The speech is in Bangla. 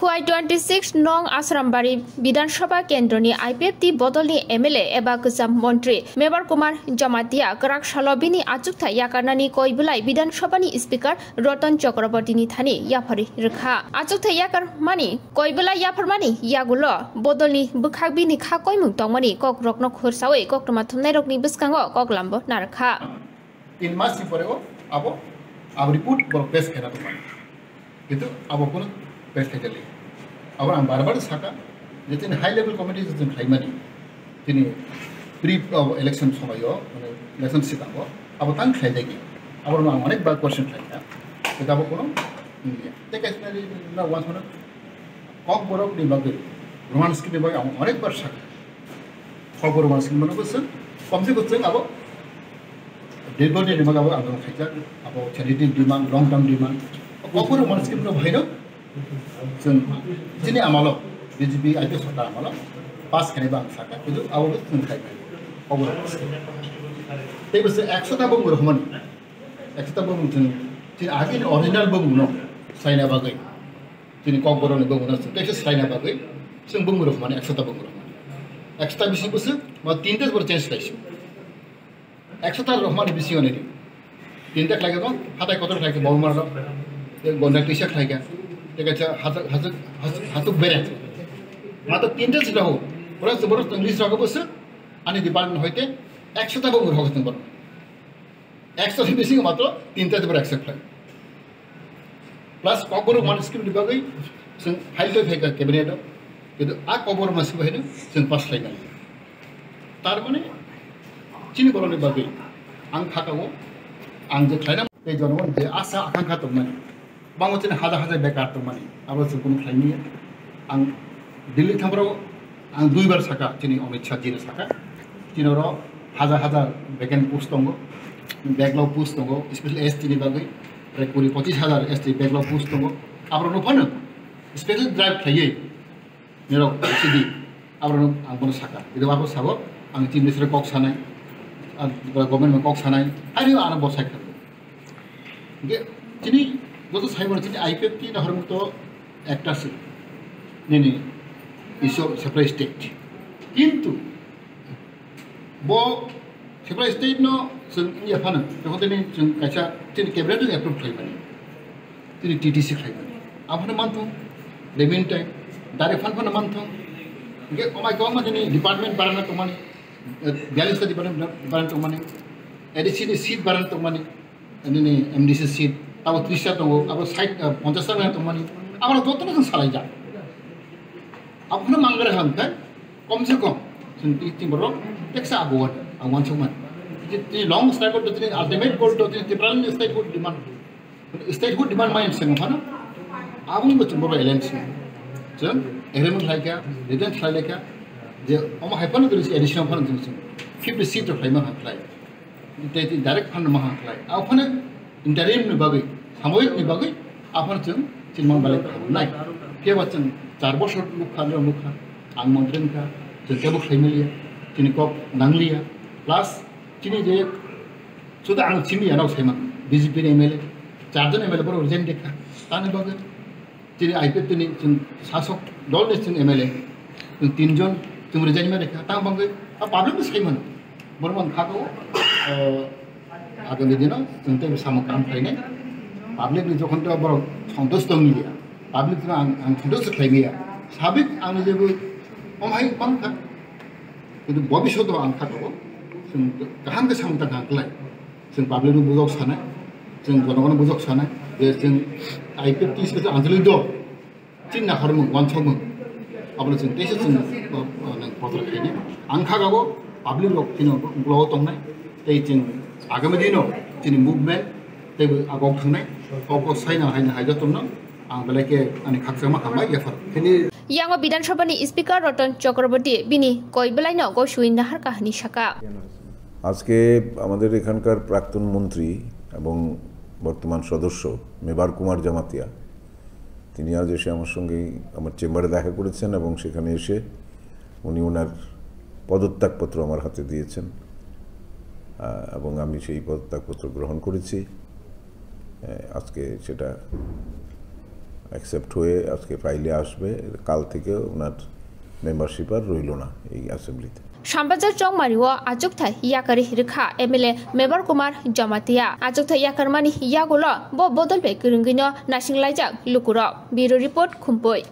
খুয়াই টোয়েন্টি সিক্স নং আশ্রামবাড়ি বিধানসভা কেন্দ্র নিয়ে নি আইপিএফটি বদলনি এমএলএ এবার কিসাম মন্ত্রী। মেবার কুমার জমাতিয়া গ্রাক সালবিনী আচুকথা ইয়াকানানি কইবুলাই বিধানসভানি স্পিকার রতন চক্রবর্তী থানি ইয়াফারি রেখা। আচুকথা ইয়াকার মানি কইবুলাই ইয়াফার মানি ইয়াগুল বদলনি বুখাকবিনি খা কইমুং তংমানি কক রকন খোরসাওই কক টমা থুমনাই রকনি বিসকাঙ্গ কক লাম্ব নারখা তিন মাস পরেও আবো আবার রিপোর্ট বড় পেশ কেনা কিন্তু আবো কোনো খেতে আবার আমি বারবার সাকা যে তিনি হাই লেভেল কমিটি যে খাইমানি তিনি প্রি ইলেকশন সময়ও মানে ইলেকশন সিগাঙ্গ আবার তাং খাই দেখি। আবার অনেকবার কোয়েশ্চেন খাইনা কিন্তু আবার কোনো না ওয়ান্স মানে কক বরফ নিবাগে রোমান স্কিম নিবাগে অনেকবার সাকা। কক রোমান স্কিম মানে করছেন? কমসে করছেন আবার maga ang khaita abo charity demand, long term demand kopuro man skim no bhaino जों जिनि आमालो बिजेपि आइपि सरकार आमालो पास खाने बां साका किन्तु आबो जों खाइबाय अबो ते बसे 100 ता बंगुर हमनि 100 ता बंगुर जों जिनि आगे अरिजिनल बंगुर न साइना बागै जिनि ककबरो नि बंगुर न तेसे साइना बागै जों बंगुर हमनि 100 ता बंगुर 100 ता बिसि बसे म तीनटे बर चेन्ज खाइछु 100 ता रहमानि बिसि अनि তিনটা খাইকে তো হাতায় কত খাইকে বড় মারা গন্ডা টিশা খাইকে ঠিক আছে হাত হাত হাতুক বেড়ে মাত্র তিনটে ছিল হোক ওরা বড় ইংলিশ রাখা বসে আনি ডিপার্টমেন্ট হইতে একশোটা বঙ্গুর হোক বড় একশো বেশি মাত্র তিনটাতে বড় একশো খাই প্লাস কবর মানুষ স্কিম দিবাগै जों फाइल फाइका केबिनेटआव কিন্তু आ कबर मानसि बाहायनो जों पास खालायनाय थारमाने चिनि बर'नि बागै आं थाखागौ आं जे खालायना बे जनमन जे आसा आकांक्षा दंमोन बांगोचिन हाजार हाजार बेकार दंमोन आबो जों कोनो खालायनि आं दिल्ली थांब्राव आं दुइबार साका दिनै अमित शाह जिनो साका दिनाव हाजार हाजार बेकेन्ट पोस्ट दङ बेकलग पोस्ट दङ स्पेसियेल एस टिनि बागै ओमफ्राय कुरि पचिस हाजार एस टि बेकलग पोस्ट दङ आब्रानो फानो स्पेसियेल ड्राइभ थायो जेराव सिडि आब्रानो आंबोनो साका बिदिबाबो साबो आं चिफ मिनिस्टार कक सानाय गभर्नमेन्ट कक सानाय आरो आरो बसायखायो दिनै যত সাইবার চিনি আইপিএফটি নহর মতো একটা আছে নেনি ইসব সেপারেট স্টেট কিন্তু ব সেপারেট স্টেট ন जों इन्डिया फानो बेखौ दिनै जों खायसा दिनै केबिनेट एप्रुभ खालामबाय दिनै टिटिसि खालामबाय आफानो मानथों रेमिन टाइम डाइरेक्ट फान्ड फानो मानथों ओमफ्राय अमाय गोबां दिनै डिपार्टमेन्ट बारायना दंमाने बियालिसथा डिपार्टमेन्ट बारायना दंमाने एडिसिनि सिट बारायना दंमाने दिनै एमडिसि सिट তারপর ত্রিশটা দেবো তারপর ষাট পঞ্চাশটা নেয় তোমারই আমরা যত রকম সারাই যা। আপনার মাংরে হানতে কমসে কম जों टिचिं बर' टेक्सा आगोमोन आगोमोन समान जितनी लॉन्ग स्टाइल को जितनी अल्टीमेट गोल तो जितनी टिपरान स्टाइल डिमांड स्टाइल को डिमांड माइंड से ना आगोमोन बचन बर' एलेंस जों एरेमन लाइका रिडेंट लाइका जे हम हाइपन कर एडिशन फिफ्टी सीट फ्लाइमा हाफ्लाय डायरेक्ट फन महा हाफ्लाय आफने ইন্টারিম বিভাগে সাময়িক বিভাগে आफाद जों सिनेमा নাই কে केबा जों चार बसर मुखा मुखा आं मन्त्रेनखा जों जेबो खायमेलिया दिनै गब नांलिया प्लास दिनै जे শুধু আং চিনি আনাও সেমা বিজেপির এমএলএ চারজন এমএলএ বড় রিজাইন দেখা তার বাকি যিনি আইপিএফ তিনি শাসক দল নিশ্চিন এমএলএ তিনজন তুমি রিজাইন মে দেখা তার বাকি পাবলিক সাইমন বর্মান খাকো ता बागै पाब्लिकनि सायमान बरमान खागौ आगामी दिनाव जों टे सामो काम खालायनाय पाब्लिकनि जखन थ' बर' सन्तोष दं गैया पाब्लिकजों आं आं सन्तोष खालायगैया साबिक आंनि जेबो अमाय बांखा खिन्थु भबिष्यतआव आं खादों जों गाहाम गोसां थाखाय जों पाब्लिकनि बुजाव सानाय जों जनगण बुजाव सानाय जे जों आइ पि एफ टि स्पेसियेल आनसलिक दं चिन नाहरमोन वानसमोन अब्ला जों टेसो जों नों पत्र खायनो आं खागाबो पाब्लिक जों ब्लगाव दंनाय दै जों আগামী দিনও তিনি 무브멘 대부 아곡스네 어고 사이나 하이나 하이자톤나 বিধানসভানি স্পিকার রতন চক্রবর্তী বিনি কইবেলাই বেলাই গো নাহার কাহিনী শাখা। আজকে আমাদের এখানকার প্রাক্তন মন্ত্রী এবং বর্তমান সদস্য মেবার কুমার জামাতিয়া তিনি আজ এসে আমার সঙ্গে আমার চেম্বারে দেখা করেছেন এবং সেখানে এসে উনি ওনার পদত্যাগপত্র আমার হাতে দিয়েছেন। এবং আমি সেই পদত্যাগপত্র গ্রহণ করেছি। আজকে সেটা অ্যাকসেপ্ট হয়ে আজকে ফাইলে আসবে। কাল থেকে ওনার মেম্বারশিপ আর রইল না এই অ্যাসেম্বলিতে সাম্বাজার চং মারি ও আজকথা ইয়াকারি রেখা M L A Mevar Kumar Jamatia আজকথা ইয়াকার মানি ইয়া গোল ব বদলবে গিরঙ্গিন নাসিং লাইজাক লুকুর। বিরো রিপোর্ট খুম্পই।